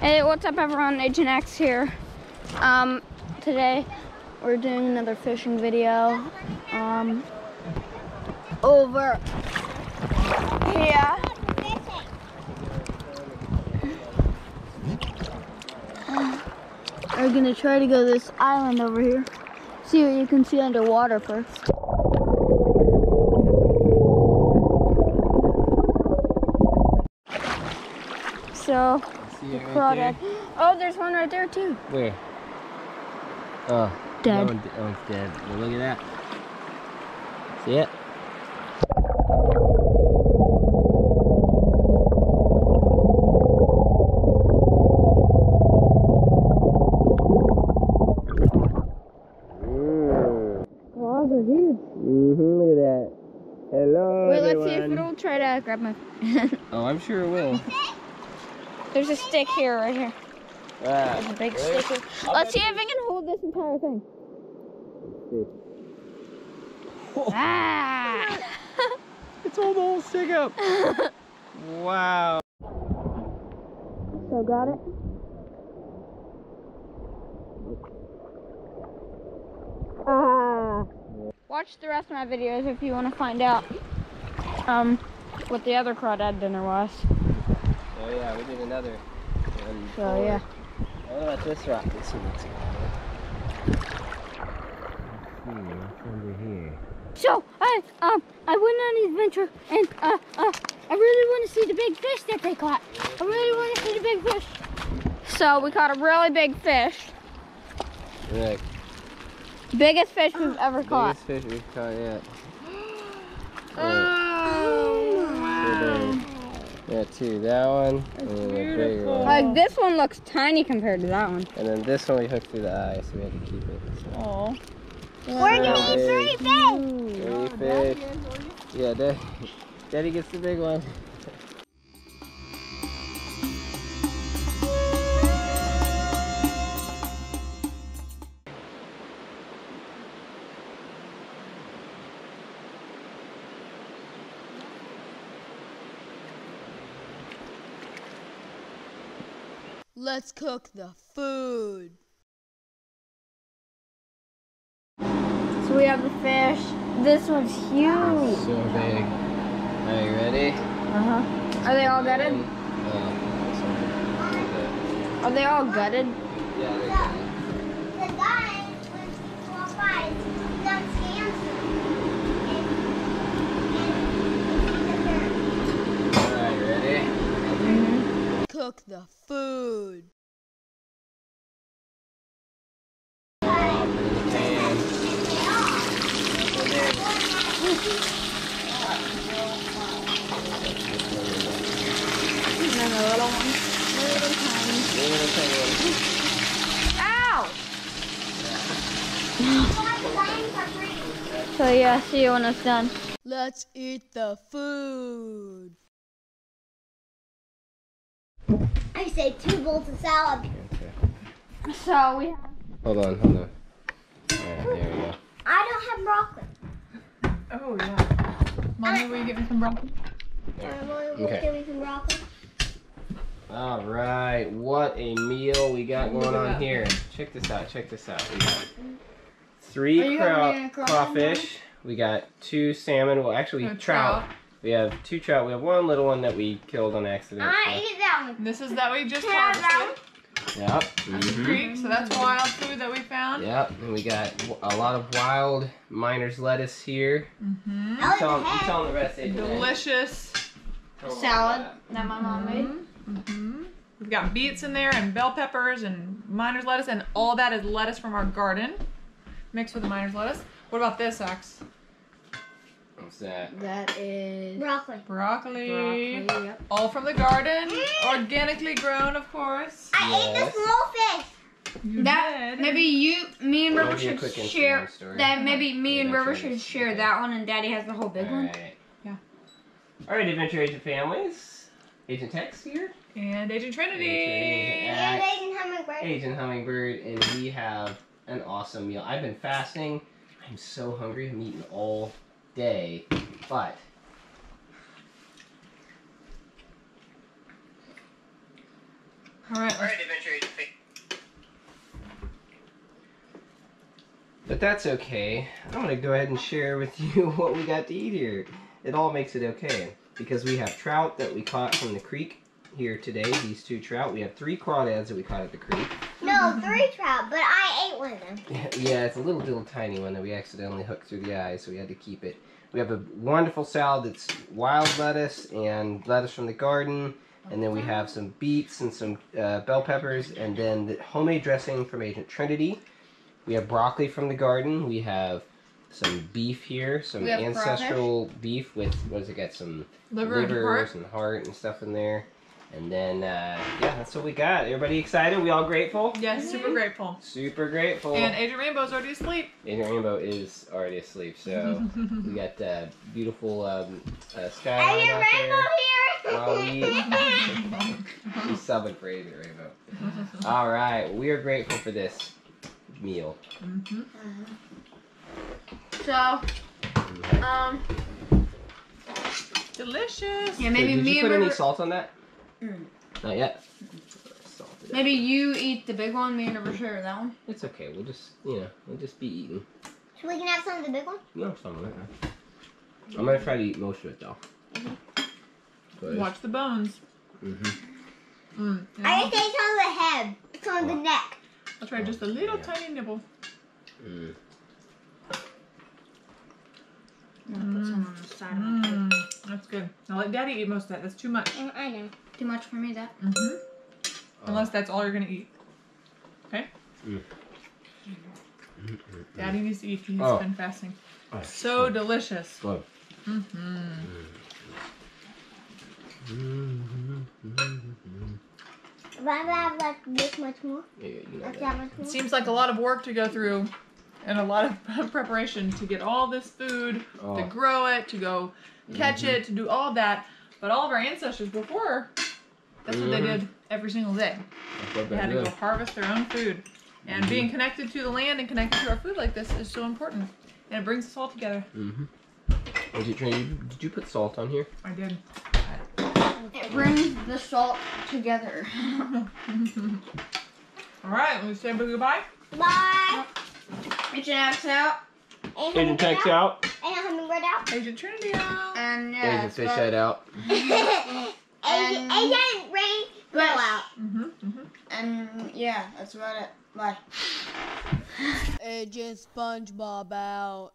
Hey, what's up everyone? Agent Axe here. Um, today we're doing another fishing video. Um, over here. We're gonna try to go to this island over here. See what you can see underwater first. So, See it right crawdad. Oh, there's one right there too. Where? Oh. Dead. That one, oh, that dead. Well, look at that. See it? Oh, they're huge. Mm-hmm, look at that. Hello, Wait, let's see if everyone. it'll try to grab my. Oh, I'm sure it will. There's a stick here, right here. Ah, There's a big stick here. Let's see if I can hold this entire thing. Ah! It's all the whole stick up. wow. So got it. Ah. Watch the rest of my videos if you want to find out um what the other crawdad dinner was. Oh yeah, we did another one. So yeah. Oh, that's this rock. This one looks good. Hmm, what's under here? So I um I went on an adventure and uh uh I really want to see the big fish that they caught. I really want to see the big fish. So we caught a really big fish. Look, Biggest fish we've ever caught. biggest fish we've caught yet. Oh, Yeah, two. That one and then a bigger one. Like this one looks tiny compared to that one. And then this one we hooked through the eye, so we had to keep it. So. Oh. We're gonna eat three fish. Three fish. Yeah, Daddy, Daddy gets the big one. Let's cook the food. So we have the fish. This one's huge. So big. Are you ready? Uh huh. Are they all gutted? Oh, Are they all gutted? yeah, they're good. The guy, when he walked by, he done scans and, and, Alright, you ready? The food. Pop it in the pan. Put it in. And the little one. Little tiny. Little tiny. Ow! and playing for free. So yeah, see you when it's done. Let's eat the food. I say two bowls of salad. Okay. So we have. Hold on, hold on. Alright, there we go. I don't have broccoli. Oh yeah. Mommy, will you get me some broccoli? Mommy, Okay. give me some broccoli? All right, what a meal we got going on here. Check this out, check this out. We got three craw- having a crawdad, crawfish. We got two salmon. Well, actually, A trout. trout. We have two trout. We have one little one that we killed on accident. I eat that one. This is that we just Can I have that harvested. so- Yep. That's the mhm. creek, so that's wild food that we found. Yep. And we got a lot of wild miner's lettuce here. Mm-hmm. I Tell, the you tell them the rest. Delicious. Tell 'em about Salad that. that my mom made. Mm-hmm. We've got beets in there and bell peppers and miner's lettuce, and all that is lettuce from our garden mixed with the miner's lettuce. What about this, Axe? What's that? That is Broccoli. Broccoli. broccoli. Yep. All from the garden, organically grown, of course. I ate the small fish. You That did. maybe you, me and River it'll be a should share. That maybe me and River should share that one, and Daddy has the whole big All one. right. Yeah. All right, Adventure Agent families. Agent Axe here. And Agent Trinity. Agent And Agent Hummingbird. Agent Hummingbird, and we have an awesome meal. I've been fasting. I'm so hungry. I'm eating all day, but All right. All right, But that's okay. I'm gonna go ahead and share with you what we got to eat here. It all makes it okay because we have trout that we caught from the creek here today. These two trout. We have three crawdads that we caught at the creek. No, three trout, but I ate one of them. Yeah, it's a little, little tiny one that we accidentally hooked through the eye, so we had to keep it. We have a wonderful salad that's wild lettuce and lettuce from the garden, and then we have some beets and some uh, bell peppers, and then the homemade dressing from Agent Trinity. We have broccoli from the garden. We have some beef here, some We have ancestral beef with what does it got? Some Liver and heart. and heart and stuff in there. And then uh, yeah, that's what we got. Everybody excited? We all grateful? Yes, super grateful. Super grateful. And Agent Rainbow's already asleep. Agent Rainbow is already asleep, so we got uh, beautiful um, uh, Are skyline you out rainbow there. here? While we she's subbing for Agent Rainbow. All right, we are grateful for this meal. Mhm. So, um, Delicious. yeah, So maybe did me you and put any salt on that? Mm. Not yet. Maybe you eat the big one, me and River share that one. It's okay. We'll just you know we'll just be eating. So we can have some of the big one? You know some of it. I'm gonna try to eat most of it though. But- Watch the bones. Mhm. Mm, I yeah. just ate some of the head. Some of the Oh. neck. I'll try just a little Yeah. tiny nibble. Mm. I'm gonna put some on the side of my plate. Mm, that's good. I'll let Daddy eat most of that. That's too much. Mm, I know. Too much for me, that. hmm Oh. Unless that's all you're gonna eat. Okay. Mm. Daddy needs to eat. He's Oh. been fasting. Oh, So delicious. Good. hmm If I have like this much more, Yeah, you know like that. that much more. It seems like a lot of work to go through and a lot of preparation to get all this food, to Oh. grow it, to go catch Mhm. it, to do all that. But all of our ancestors before, that's what they did every single day. They they had to do. go harvest their own food. And Mhm. being connected to the land and connected to our food like this is so important. And it brings us all together. Mm-hmm. Did you, did you put salt on here? I did. It brings the salt together. all right, we say goodbye. Bye. Agent Axe out. And Agent text out. And hummingbird out. Agent Trinity out. And yeah. Agent it's fish got- head out. Agent, And- Agent Rain go Bush. out. Mm-hmm, mm-hmm. And yeah, that's about it. Bye. Agent SpongeBob out.